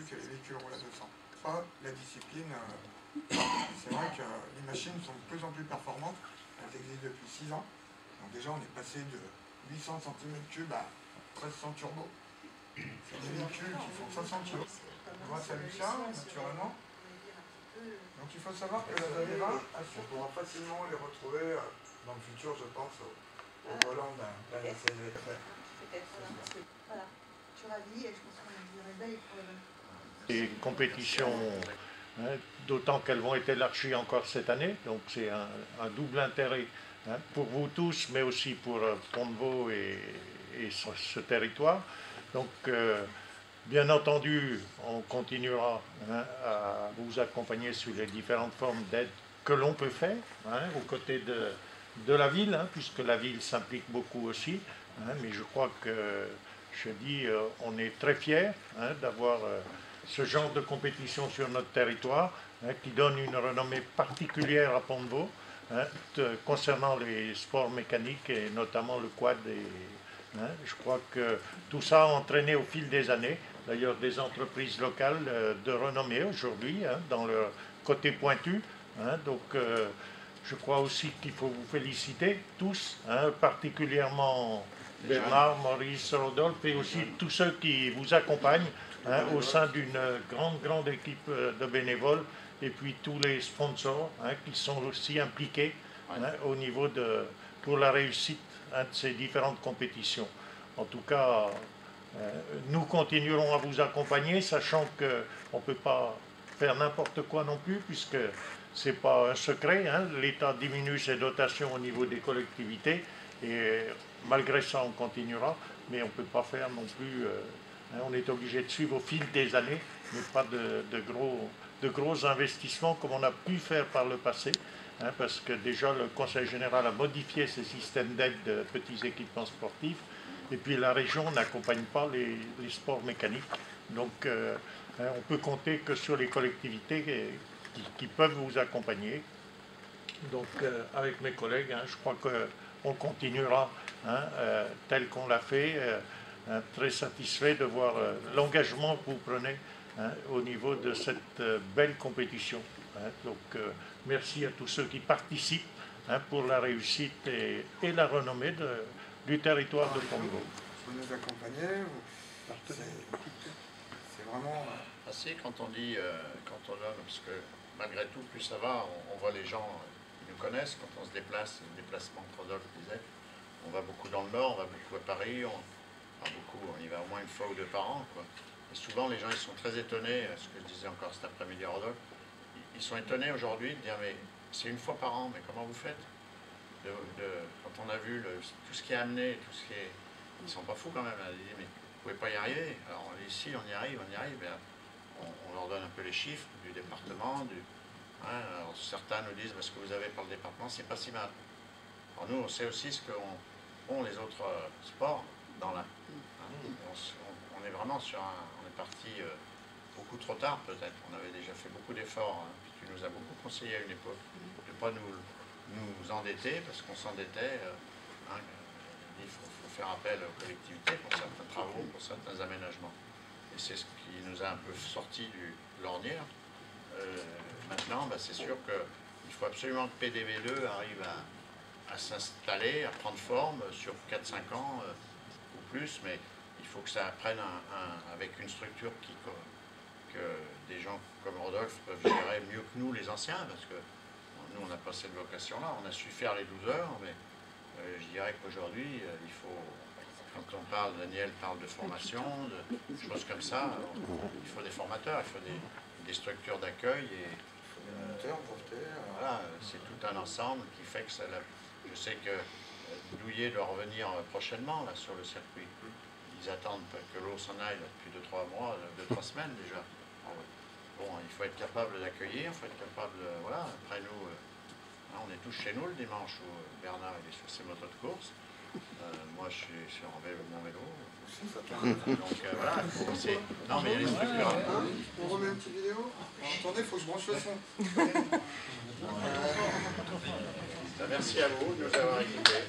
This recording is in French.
que les véhicules roulent à 200. Pas la discipline. euh, c'est vrai que les machines sont de plus en plus performantes. Elles existent depuis 6 ans. Donc déjà, on est passé de 800 cm3 à 1300 turbo. C'est des véhicules qui font 500 kg. Grâce à Lucien, naturellement. Donc il faut savoir que la Zavira, on pourra facilement les retrouver euh, dans le futur, je pense, au, au volant d'un d'un SLV. Peut-être, voilà, tu ravis et je pense qu'on a une belle pour Les compétitions, hein, d'autant qu'elles vont être élargies encore cette année, donc c'est un, double intérêt hein, pour vous tous, mais aussi pour euh, Pont-de-Vaux et, ce, territoire. Donc, euh, bien entendu, on continuera hein, à vous accompagner sur les différentes formes d'aide que l'on peut faire, aux côtés de, la ville, puisque la ville s'implique beaucoup aussi. mais je crois que, je dis, euh, on est très fiers d'avoir ce genre de compétition sur notre territoire, hein, qui donne une renommée particulière à Pont-de-Vaux, hein, concernant les sports mécaniques et notamment le quad. Et, hein, je crois que tout ça a entraîné au fil des années, d'ailleurs des entreprises locales euh, de renommée aujourd'hui, hein, dans leur côté pointu. donc euh, je crois aussi qu'il faut vous féliciter tous, particulièrement Bernard, Maurice, Rodolphe et aussi tous ceux qui vous accompagnent hein, au sein d'une grande, grande équipe euh, de bénévoles et puis tous les sponsors hein, qui sont aussi impliqués hein, au niveau de, pour la réussite de ces différentes compétitions. En tout cas, euh, nous continuerons à vous accompagner, sachant qu'on ne peut pas faire n'importe quoi non plus, puisque ce n'est pas un secret. hein. L'État diminue ses dotations au niveau des collectivités, et malgré ça, on continuera, mais on ne peut pas faire non plus. euh, on est obligé de suivre au fil des années, mais pas de, gros, investissements comme on a pu faire par le passé. hein, parce que déjà le Conseil général a modifié ses systèmes d'aide de petits équipements sportifs, et puis la région n'accompagne pas les, sports mécaniques. Donc euh, hein, on peut compter que sur les collectivités qui, peuvent vous accompagner. Donc euh, avec mes collègues, hein, je crois qu'on continuera hein, euh, tel qu'on l'a fait, hein, très satisfait de voir euh, l'engagement que vous prenez hein, au niveau de cette euh, belle compétition. hein. Donc euh, merci à tous ceux qui participent hein, pour la réussite et, et la renommée de- du territoire de Congo. Vous nous accompagnez, vous- c'est c'est vraiment... si, quand on dit, euh, quand on donne, parce que malgré tout, plus ça va, on, on voit les gens qui nous connaissent quand on se déplace, le déplacement que Rodolphe disait. On va beaucoup dans le Nord, on va beaucoup à Paris, on, enfin beaucoup, on y va au moins une fois ou deux par an. Et souvent, les gens ils sont très étonnés, euh, ce que je disais encore cet après-midi à Rodolphe, ils, sont étonnés aujourd'hui de dire mais c'est une fois par an, mais comment vous faites Quand on a vu tout ce qui est amené, tout ce qui est... Ils sont pas fous quand même, hein. ils disent mais vous pouvez pas y arriver. Alors ici, on y arrive, on y arrive. On, leur donne un peu les chiffres du département. Hein, certains nous disent, parce que vous avez par le département, c'est pas si mal. Nous, on sait aussi ce qu'ont ont les autres euh, sports dans on, est vraiment sur un. On est parti euh, beaucoup trop tard peut-être. On avait déjà fait beaucoup d'efforts. hein. Tu nous as beaucoup conseillé à une époque de ne pas nous, nous endetter, parce qu'on s'endettait. euh, hein, il faut, faut faire appel aux collectivités pour certains travaux, pour certains aménagements. Et c'est ce qui nous a un peu sorti du l'ornière. Euh, maintenant, bah, c'est sûr qu'il faut absolument que PDV2 arrive à, s'installer, à prendre forme sur 4-5 ans plus, mais il faut que ça prenne un, un- avec une structure qui, que des gens comme Rodolphe peuvent gérer mieux que nous, les anciens, parce que nous, on n'a pas cette vocation-là. On a su faire les 12 heures, mais euh, je dirais qu'aujourd'hui, euh, il faut, quand on parle, Daniel parle de formation, de choses comme ça, il faut des formateurs, il faut des, des structures d'accueil et euh, voilà, c'est tout un ensemble qui fait que ça. Je sais que Douillet doit revenir prochainement là, sur le circuit. Ils attendent que l'eau s'en aille là, depuis 2-3 mois, 2-3 semaines déjà. Bon, il faut être capable d'accueillir, il faut être capable de. Voilà, après nous, euh, hein, on est tous chez nous le dimanche où euh, Bernard il est sur ses motos de course. Euh, moi je suis sur vélo, mon vélo. Donc euh, voilà, il faut- c'est- Non mais il y a des structures. On remet une petite vidéo Attendez, il faut que je branche le son. Merci à vous de nous avoir écoutés.